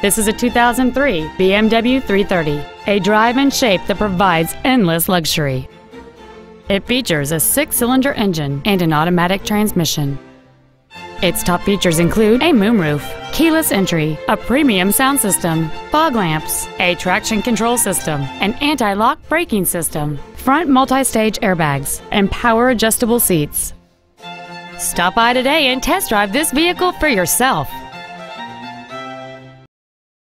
This is a 2003 BMW 330, a drive and shape that provides endless luxury. It features a six-cylinder engine and an automatic transmission. Its top features include a moonroof, keyless entry, a premium sound system, fog lamps, a traction control system, an anti-lock braking system, front multi-stage airbags, and power adjustable seats. Stop by today and test drive this vehicle for yourself.